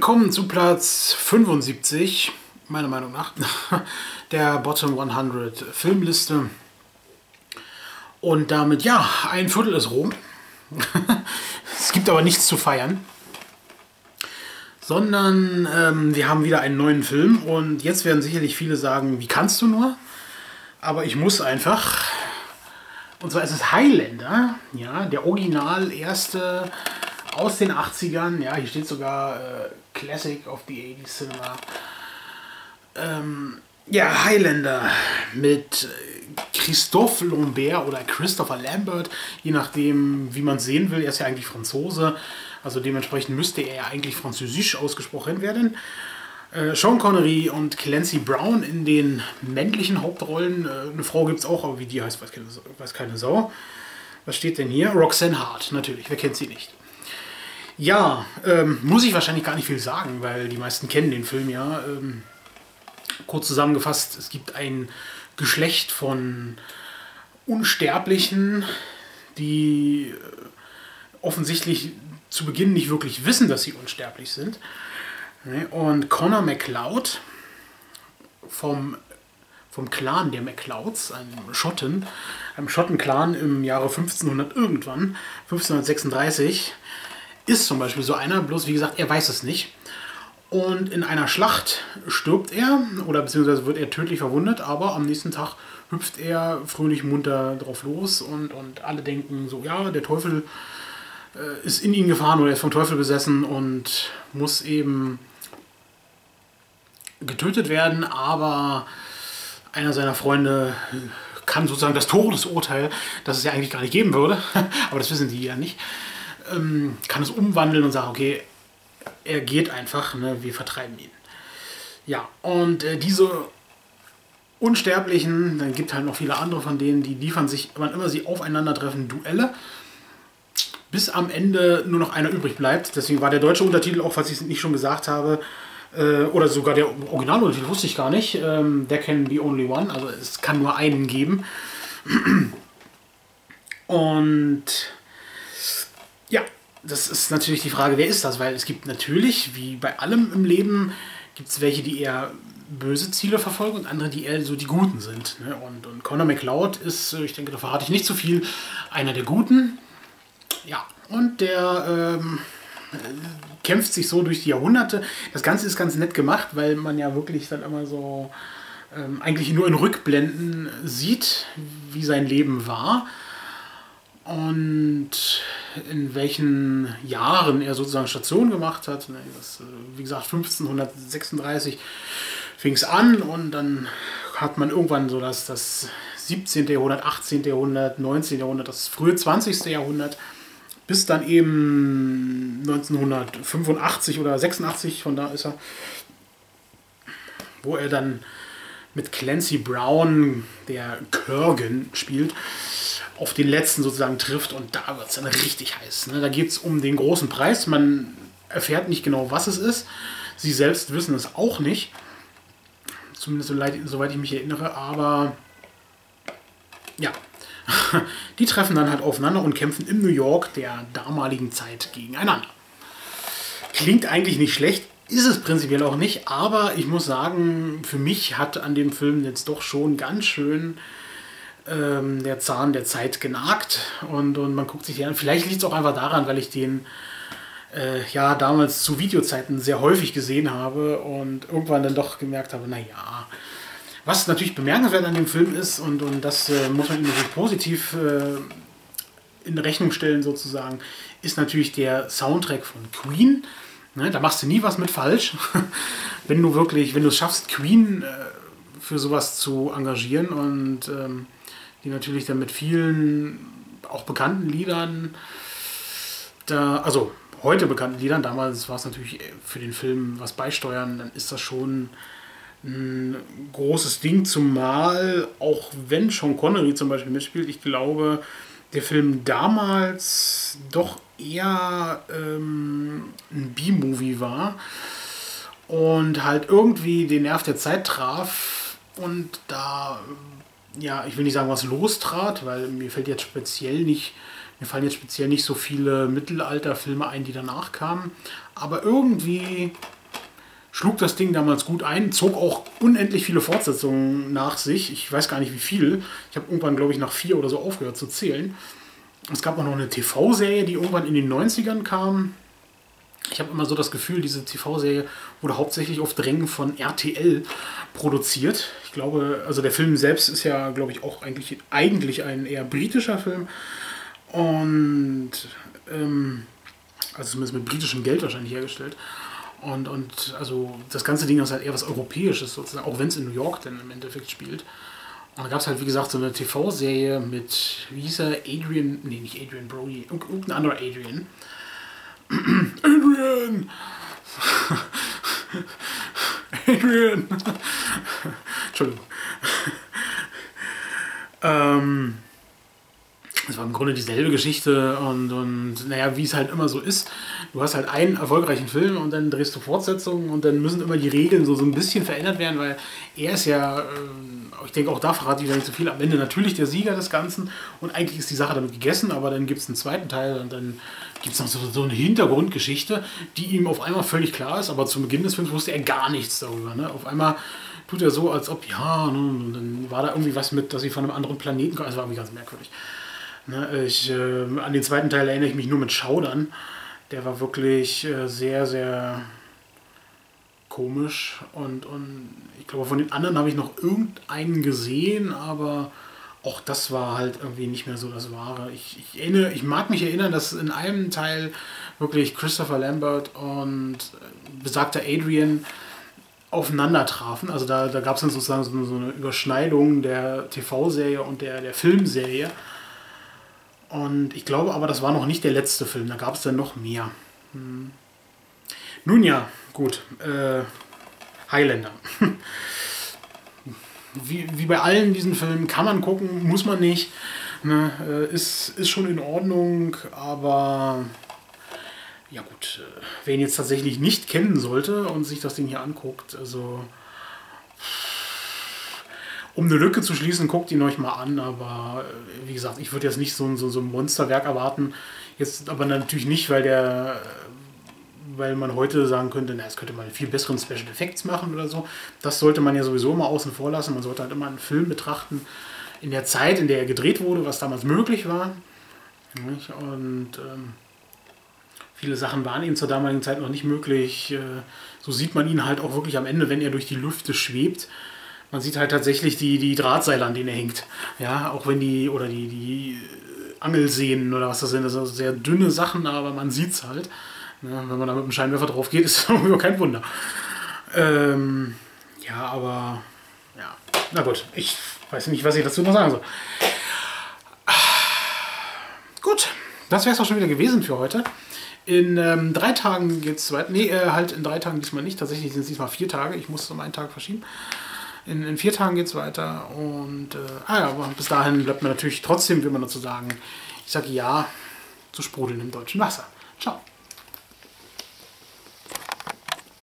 Willkommen zu Platz 75, meiner Meinung nach, der Bottom 100 Filmliste. Und damit, ja, ein Viertel ist rum. es gibt aber nichts zu feiern. Sondern ähm, wir haben wieder einen neuen Film und jetzt werden sicherlich viele sagen, wie kannst du nur? Aber ich muss einfach. Und zwar ist es Highlander, ja, der original erste aus den 80ern. Ja, hier steht sogar äh, Classic of the 80s Cinema. Ähm, ja, Highlander mit Christophe Lambert oder Christopher Lambert, je nachdem, wie man sehen will. Er ist ja eigentlich Franzose, also dementsprechend müsste er ja eigentlich französisch ausgesprochen werden. Äh, Sean Connery und Clancy Brown in den männlichen Hauptrollen. Äh, eine Frau gibt es auch, aber wie die heißt, weiß keine Sau. Was steht denn hier? Roxanne Hart, natürlich, wer kennt sie nicht? Ja, ähm, muss ich wahrscheinlich gar nicht viel sagen, weil die meisten kennen den Film ja. Ähm, kurz zusammengefasst, es gibt ein Geschlecht von Unsterblichen, die äh, offensichtlich zu Beginn nicht wirklich wissen, dass sie unsterblich sind. Und Connor MacLeod vom, vom Clan der MacLeods, einem Schotten, einem Schottenclan im Jahre 1500 irgendwann, 1536, ist zum Beispiel so einer, bloß wie gesagt, er weiß es nicht. Und in einer Schlacht stirbt er oder beziehungsweise wird er tödlich verwundet, aber am nächsten Tag hüpft er fröhlich munter drauf los und, und alle denken so, ja, der Teufel äh, ist in ihn gefahren oder er ist vom Teufel besessen und muss eben getötet werden, aber einer seiner Freunde kann sozusagen das Todesurteil, das es ja eigentlich gar nicht geben würde, aber das wissen die ja nicht, ähm, kann es umwandeln und sagen, okay, er geht einfach, ne, wir vertreiben ihn. Ja, und äh, diese Unsterblichen, dann gibt halt noch viele andere von denen, die liefern sich, wann immer sie aufeinandertreffen, Duelle, bis am Ende nur noch einer übrig bleibt. Deswegen war der deutsche Untertitel, auch falls ich es nicht schon gesagt habe, äh, oder sogar der Originaluntertitel, wusste ich gar nicht, ähm, There can be only one, also es kann nur einen geben. Und das ist natürlich die Frage, wer ist das? Weil es gibt natürlich, wie bei allem im Leben, gibt es welche, die eher böse Ziele verfolgen und andere, die eher so die Guten sind. Ne? Und, und Conor McLeod ist, ich denke, da verrate ich nicht zu so viel, einer der Guten. Ja, und der ähm, kämpft sich so durch die Jahrhunderte. Das Ganze ist ganz nett gemacht, weil man ja wirklich dann immer so ähm, eigentlich nur in Rückblenden sieht, wie sein Leben war und in welchen Jahren er sozusagen Station gemacht hat. Ne, äh, wie gesagt, 1536 fing es an und dann hat man irgendwann so das, das 17. Jahrhundert, 18. Jahrhundert, 19. Jahrhundert, das frühe 20. Jahrhundert, bis dann eben 1985 oder 86, von da ist er, wo er dann mit Clancy Brown, der Kurgan spielt, auf den letzten sozusagen trifft und da wird es dann richtig heiß. Ne? Da geht es um den großen Preis. Man erfährt nicht genau, was es ist. Sie selbst wissen es auch nicht. Zumindest soweit ich mich erinnere. Aber ja, die treffen dann halt aufeinander und kämpfen in New York der damaligen Zeit gegeneinander. Klingt eigentlich nicht schlecht, ist es prinzipiell auch nicht, aber ich muss sagen, für mich hat an dem Film jetzt doch schon ganz schön ähm, der Zahn der Zeit genagt und, und man guckt sich den an. Vielleicht liegt es auch einfach daran, weil ich den äh, ja damals zu Videozeiten sehr häufig gesehen habe und irgendwann dann doch gemerkt habe, naja, was natürlich bemerkenswert an dem Film ist und, und das äh, muss man ihm natürlich positiv äh, in Rechnung stellen sozusagen, ist natürlich der Soundtrack von Queen. Ne, da machst du nie was mit falsch. wenn du wirklich, wenn du es schaffst, Queen äh, für sowas zu engagieren und ähm, die natürlich dann mit vielen auch bekannten Liedern, da, also heute bekannten Liedern, damals war es natürlich für den Film was beisteuern, dann ist das schon ein großes Ding, zumal auch wenn Sean Connery zum Beispiel mitspielt, ich glaube, der Film damals doch eher ähm, ein B-Movie war und halt irgendwie den Nerv der Zeit traf und da ja, ich will nicht sagen, was lostrat, weil mir fällt jetzt speziell nicht Mir fallen jetzt speziell nicht so viele Mittelalterfilme ein, die danach kamen. Aber irgendwie schlug das Ding damals gut ein, zog auch unendlich viele Fortsetzungen nach sich. Ich weiß gar nicht wie viel. Ich habe irgendwann, glaube ich, nach vier oder so aufgehört zu zählen. Es gab auch noch eine TV-Serie, die irgendwann in den 90ern kam. Ich habe immer so das Gefühl, diese TV-Serie wurde hauptsächlich auf Drängen von RTL produziert. Ich glaube, also der Film selbst ist ja, glaube ich, auch eigentlich, eigentlich ein eher britischer Film. Und ähm, also zumindest mit britischem Geld wahrscheinlich hergestellt. Und, und also das ganze Ding ist halt eher was Europäisches sozusagen, auch wenn es in New York dann im Endeffekt spielt. Und da gab es halt, wie gesagt, so eine TV-Serie mit, wie hieß er, Adrian, nee, nicht Adrian Brody, irgendein anderer Adrian. Adrian! Adrian! Entschuldigung. ähm, es war im Grunde dieselbe Geschichte und, und naja, wie es halt immer so ist. Du hast halt einen erfolgreichen Film und dann drehst du Fortsetzungen und dann müssen immer die Regeln so, so ein bisschen verändert werden, weil er ist ja, äh, ich denke auch da verrate ich da nicht so viel, am Ende natürlich der Sieger des Ganzen und eigentlich ist die Sache damit gegessen, aber dann gibt es einen zweiten Teil und dann gibt es noch so, so eine Hintergrundgeschichte, die ihm auf einmal völlig klar ist, aber zu Beginn des Films wusste er gar nichts darüber. Ne? Auf einmal tut er so, als ob, ja, ne, dann war da irgendwie was mit, dass sie von einem anderen Planeten kommen. Das war irgendwie ganz merkwürdig. Ne, ich, äh, an den zweiten Teil erinnere ich mich nur mit Schaudern. Der war wirklich äh, sehr, sehr komisch. Und, und ich glaube, von den anderen habe ich noch irgendeinen gesehen, aber auch das war halt irgendwie nicht mehr so das Wahre. Ich, ich, erinnere, ich mag mich erinnern, dass in einem Teil wirklich Christopher Lambert und äh, besagter Adrian aufeinander trafen. Also da, da gab es dann sozusagen so, so eine Überschneidung der TV-Serie und der, der Filmserie. Und ich glaube aber, das war noch nicht der letzte Film. Da gab es dann noch mehr. Hm. Nun ja, gut. Äh, Highlander. wie, wie bei allen diesen Filmen kann man gucken, muss man nicht. Ne, äh, ist, ist schon in Ordnung, aber ja gut, äh, ihn jetzt tatsächlich nicht kennen sollte und sich das Ding hier anguckt, also um eine Lücke zu schließen, guckt ihn euch mal an, aber äh, wie gesagt, ich würde jetzt nicht so, so, so ein Monsterwerk erwarten. Jetzt aber natürlich nicht, weil der weil man heute sagen könnte, na, es könnte man viel besseren Special Effects machen oder so. Das sollte man ja sowieso mal außen vor lassen. Man sollte halt immer einen Film betrachten in der Zeit, in der er gedreht wurde, was damals möglich war. Und ähm, viele Sachen waren ihm zur damaligen Zeit noch nicht möglich. Äh, so sieht man ihn halt auch wirklich am Ende, wenn er durch die Lüfte schwebt man sieht halt tatsächlich die, die Drahtseile, an denen er hängt. Ja, auch wenn die, oder die, die Angelsehnen oder was das sind, das sind sehr dünne Sachen, aber man sieht es halt. Ja, wenn man da mit dem Scheinwerfer drauf geht, ist das kein Wunder. Ähm, ja, aber ja, na gut, ich weiß nicht, was ich dazu noch sagen soll. Gut, das wäre es auch schon wieder gewesen für heute. In ähm, drei Tagen geht es weiter. Nee, äh, halt in drei Tagen diesmal nicht. Tatsächlich sind es diesmal vier Tage. Ich muss es um einen Tag verschieben. In, in vier Tagen geht es weiter. Und äh, ah ja, aber bis dahin bleibt mir natürlich trotzdem, wie man dazu sagen, ich sage ja zu sprudeln im deutschen Wasser. Ciao.